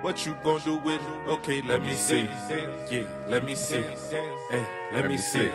What you gonna do with it? Okay, let me see. Yeah, let me see. Hey, let me see.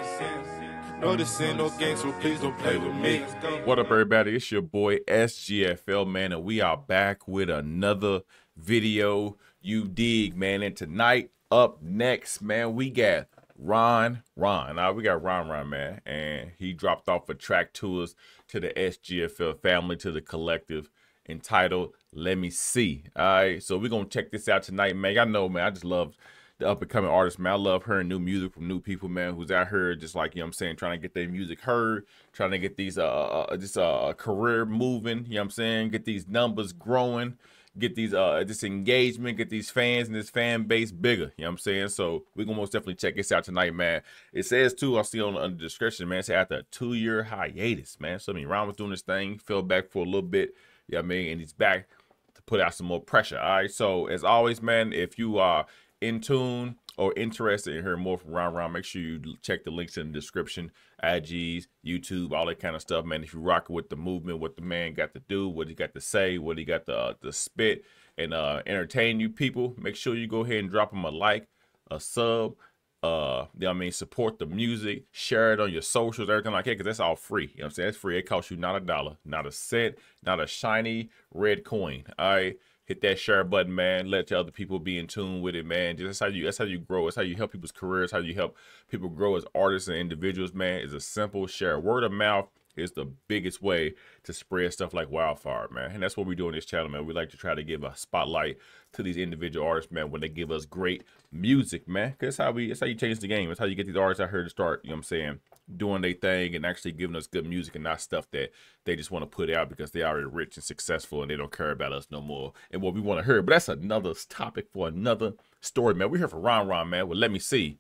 No, this ain't no game, so please don't play with me. What up, everybody? It's your boy SGFL, man, and we are back with another video. You dig, man. And tonight, up next, man, we got Ron Ron. Now we got Ron Ron, man, and he dropped off a track to us to the SGFL family, to the collective, entitled "Let Me See." All right, so we're gonna check this out tonight, man. I know, man. I just love the up and coming artists, man. I love hearing new music from new people, man, who's out here just like, you know I'm saying, trying to get their music heard, trying to get these uh, uh, uh just uh career moving, you know what I'm saying, get these numbers growing, get these uh this engagement, get these fans and this fan base bigger, you know what I'm saying? So we're gonna most definitely check this out tonight, man. It says too, I'll see on, the description, man, say after a two year hiatus, man. So I mean Ron was doing this thing, fell back for a little bit, you know what I mean, and he's back to put out some more pressure. All right. So as always, man, if you are in tune or interested in hearing more from Ron Ron, make sure you check the links in the description, IGs, YouTube, all that kind of stuff, man. If you rock with the movement, what the man got to do, what he got to say, what he got to, uh, spit and uh, entertain you people, make sure you go ahead and drop him a like, a sub, uh, you know I mean, support the music, share it on your socials, everything like that, because that's all free. You know what I'm saying? It's free. It costs you not a dollar, not a cent, not a shiny red coin. All right hit that share button, man. Let the other people be in tune with it, man. Just that's how you that's how you grow. That's how you help people's careers, how you help people grow as artists and individuals, man. Is a simple share. Word of mouth is the biggest way to spread stuff like wildfire, man. And that's what we do on this channel, man. We like to try to give a spotlight to these individual artists, man, when they give us great music, man. Cause that's how we that's how you change the game. That's how you get these artists out here to start, you know what I'm saying, doing their thing and actually giving us good music and not stuff that they just want to put out because they're already rich and successful and they don't care about us no more and what we want to hear. But that's another topic for another story, man. We're here for Ron Ron, man. Well, let me see.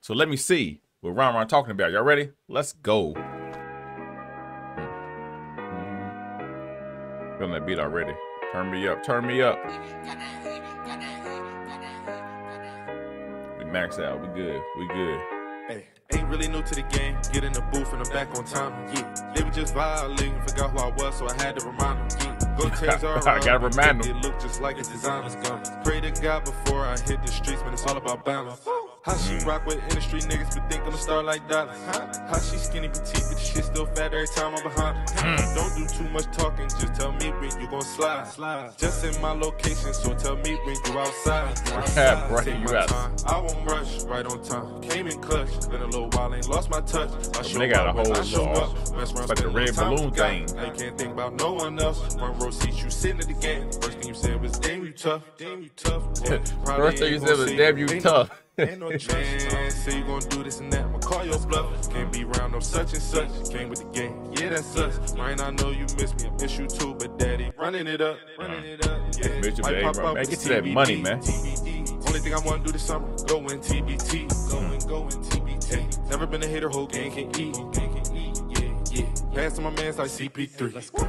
So let me see what Ron Ron talking about. Y'all ready? Let's go. Feeling that beat already. Turn me up, turn me up. We max out, we good, we good. Hey, ain't really new to the game. Get in the booth and I'm back on time. Yeah, they were just violating, forgot who I was, so I had to remind them. Yeah, go tears are I gotta remind them. It look just like a designer's gun. Pray to God before I hit the streets, man. It's all about balance. How she rock with industry niggas, but think I'm a star like Dallas. How she skinny petite, but shit still fat every time I'm behind. her. Hmm. Don't do too much talking, just tell me when you gon' slide. slide. Just in my location, so tell me when you outside. Outside. Right, Take you out. time. I won't rush, right on time. Came in clutch, been a little while, ain't lost my touch. I show they got a whole show up. Best friend like the red balloon thing. Now you can't think about no one else. Front row seats, you sitting at the game. First thing you said was, damn, you tough. Damn, you tough. Yeah, First thing you said was, damn, you tough. Ain't no chance. Say you gonna do this and that. I'ma call your bluff. Can't be round no such and such. Came with the game. Yeah, that's us. Ryan, I know you miss me. I miss you too, but daddy, running it up. Running it up. Yeah. Miss you, Might baby. pop Man, out get to that money, man. TBD. Only thing I wanna do this summer, go in TBT. Go in, go in TBT. Never been a hater, whole gang can eat. Gang can eat. Yeah, yeah. Pass to my man's like CP3. Let's go.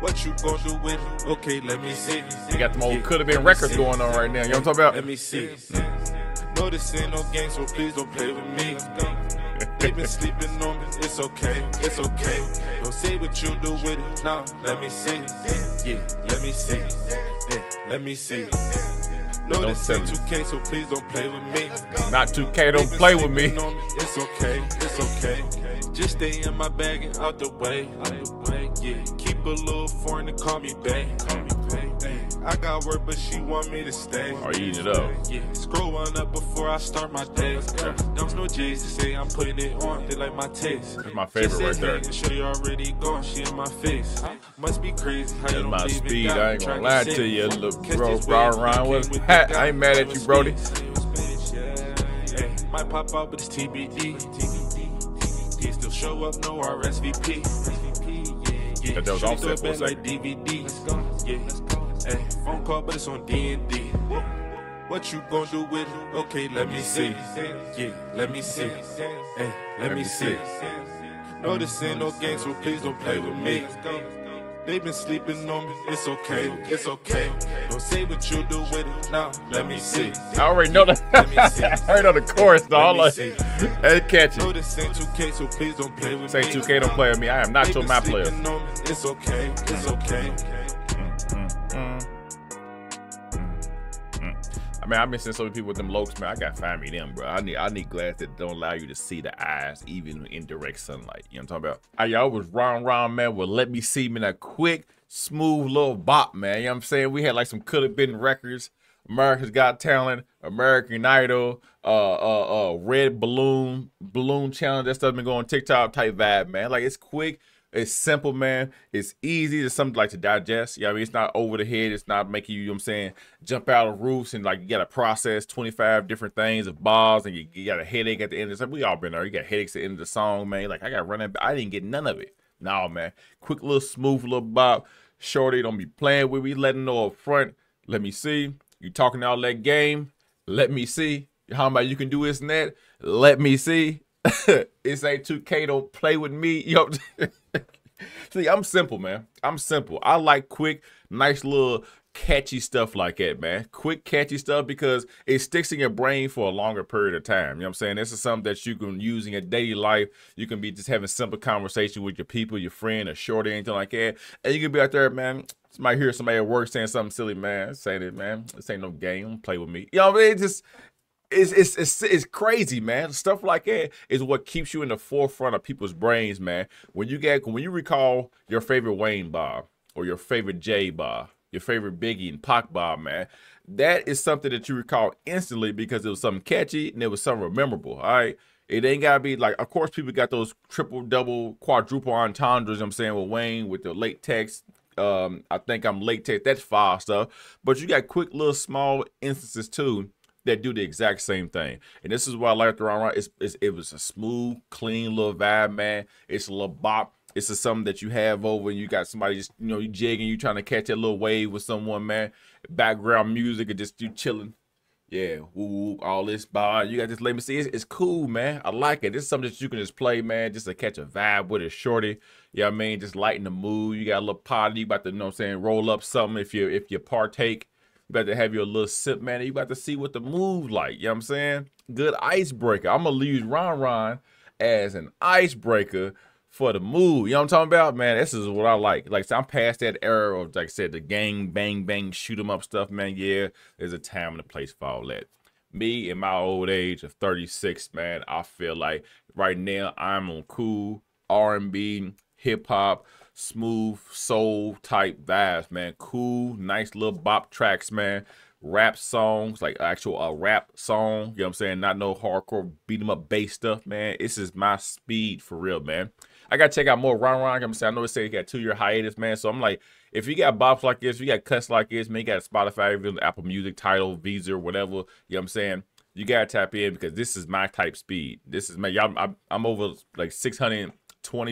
What you gonna do with it? Okay, let me see. We got them old Yeah, could have been records see. going on right now. You know what I'm talking about? Let me see. Mm. No, this ain't no game, so please don't play with me. They been sleeping on me, it's okay, it's okay. Don't say what you do with it, now let me see. Yeah, let me see. Yeah, let me see. No, Don't this ain't 2K, so please don't play with me. Not 2K, don't play with me. It's okay, it's okay. Just stay in my bag and out the way. Out the way. Yeah, keep a little foreign and call me babe. I got work, but she want me to stay. Are you eating it up? Yeah, scroll one up before I start my day. There's no J's to say I'm putting it on. They like my taste. That's my favorite right there. Shorty already gone. She in my face. Must be crazy. How you don't my it speed. I ain't gonna lie to you, little bro. this Ron wave, Ron came was with hat. I ain't mad at you, Brody. Might pop out, but it's TBD. TBD. Still show up, no RSVP. Yeah, yeah. That was Shorty offset throw it for a back like DVD. Let's go. Yeah, let's go. Hey, phone call, but it's on D and D. What you gonna do with it? Okay, let me see. Yeah, let me see. Hey, let me see. No, this ain't no game, so please don't play with me. They been sleeping on me, it's okay, it's okay. Don't say what you do with it now, let me see. I already know the me. I already know the chorus, dog. me Like, catch No, it. this ain't 2K, so please don't play with Say 2K don't play with me. I am not your map player. It's okay, it's okay. Mean, I've been seeing so many people with them locs, man. I gotta find me them, bro. I need I need glass that don't allow you to see the eyes, even in direct sunlight. You know what I'm talking about? I y'all was Ron Ron, man. Well, let me see me that quick, smooth little bop, man. You know what I'm saying? We had like some could have been records. America's Got Talent, American Idol, uh, uh, uh, Red Balloon, Balloon Challenge. That stuff been going TikTok type vibe, man. Like it's quick. It's simple, man. It's easy. It's something like to digest. Yeah, you know I mean, it's not over the head. It's not making you, you know what I'm saying, jump out of roofs and like you got to process 25 different things of bars and you, you, got a headache at the end. It's like we all been there. You got headaches at the end of the song, man. Like I got running. I didn't get none of it. No, man. Quick little smooth little bop. Shorty don't be playing with me. Letting know up front. Let me see. You talking all that game? Let me see. How about you can do this and that? Let me see. it's a 2K. Don't play with me. Yo. See, I'm simple, man. I'm simple. I like quick, nice little catchy stuff like that, man. Quick, catchy stuff because it sticks in your brain for a longer period of time. You know what I'm saying? This is something that you can use in your daily life. You can be just having simple conversation with your people, your friend, or short or anything like that. And you can be out there, man. You might hear somebody at work saying something silly, man. Saying it, man. This ain't no game. Play with me. You know what I mean? just it's, it's it's crazy, man. Stuff like that is what keeps you in the forefront of people's brains, man. When you get when you recall your favorite Wayne Bob or your favorite Jay Bob, your favorite Biggie and Pac Bob, man, that is something that you recall instantly because it was something catchy and it was something memorable. All right. It ain't gotta be like, of course, people got those triple, double, quadruple entendres. I'm saying with Wayne with the latex. Um, I think I'm latex. That's fire stuff. But you got quick little small instances too that do the exact same thing. And this is why I like the round It's, it's, it was a smooth, clean little vibe, man. It's a little bop. It's just something that you have over and you got somebody just, you know, you jigging, you trying to catch that little wave with someone, man. Background music and just you chilling. Yeah, woo, all this bar. You got this let me see. It's, it's, cool, man. I like it. This is something that you can just play, man, just to catch a vibe with a shorty. You know what I mean? Just lighten the mood. You got a little party. You about to, you know what I'm saying, roll up something if you if you partake. You about to have your little sip, man. You about to see what the move like. You know what I'm saying? Good icebreaker. I'm gonna use Ron Ron as an icebreaker for the move. You know what I'm talking about, man? This is what I like. Like so I'm past that era of, like I said, the gang bang bang shoot 'em up stuff, man. Yeah, there's a time and a place for all that. Me in my old age of 36, man, I feel like right now I'm on cool R&B, hip hop, smooth soul type vibes, man. Cool, nice little bop tracks, man. Rap songs, like actual uh, rap song, you know what I'm saying? Not no hardcore beat 'em up bass stuff, man. This is my speed for real, man. I gotta check out more Ron Ron. I'm saying I know they say he got two year hiatus, man. So I'm like, if you got bops like this, you got cuts like this, man, you got Spotify, even Apple Music, Tidal, Visa, whatever. You know what I'm saying? You gotta tap in because this is my type speed. This is man, y'all. I'm, I'm over like 620,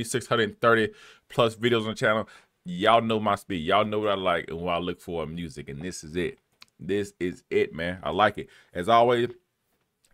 630 plus videos on the channel. Y'all know my speed. Y'all know what I like and what I look for in music. And this is it. This is it, man. I like it. As always,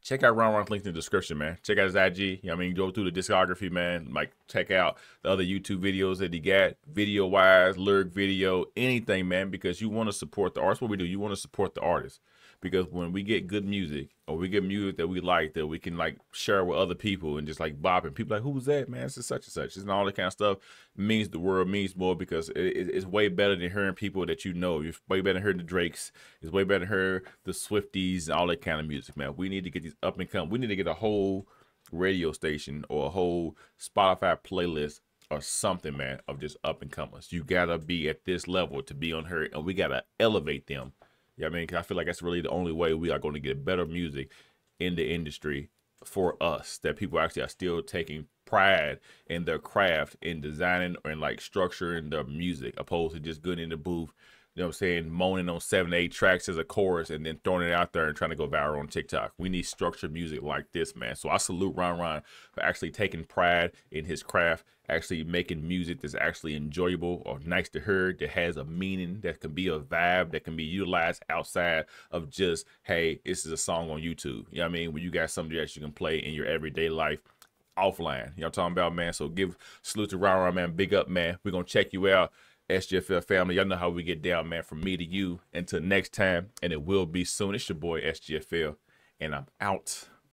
check out Ron Ron's link in the description, man. Check out his IG. You know I mean, go through the discography, man. Like, check out the other YouTube videos that he got, video wise, lyric video, anything, man, because you want to support the artist. What we do, you want to support the artist because when we get good music or we get music that we like that we can like share with other people and just like bop and people like who's that man? It's such and such. And all that kind of stuff means the world means more because it, it, it's way better than hearing people that you know. It's way better than hearing the drakes. It's way better than hearing the swifties and all that kind of music man. We need to get these up and come. We need to get a whole radio station or a whole spotify playlist or something man of just up and comers. You gotta be at this level to be on her and we gotta elevate them yeah, I mean, I feel like that's really the only way we are going to get better music in the industry for us. That people actually are still taking pride in their craft in designing and like structuring their music, opposed to just good in the booth you know what I'm saying, moaning on seven, eight tracks as a chorus and then throwing it out there and trying to go viral on TikTok. We need structured music like this, man. So I salute Ron Ron for actually taking pride in his craft, actually making music that's actually enjoyable or nice to hear, that has a meaning, that can be a vibe, that can be utilized outside of just, hey, this is a song on YouTube. You know what I mean? When you got something that you can play in your everyday life offline. You know what I'm talking about, man? So give salute to Ron Ron, man. Big up, man. We're going to check you out. SGFL family. Y'all know how we get down, man. From me to you. Until next time, and it will be soon. It's your boy SGFL, and I'm out.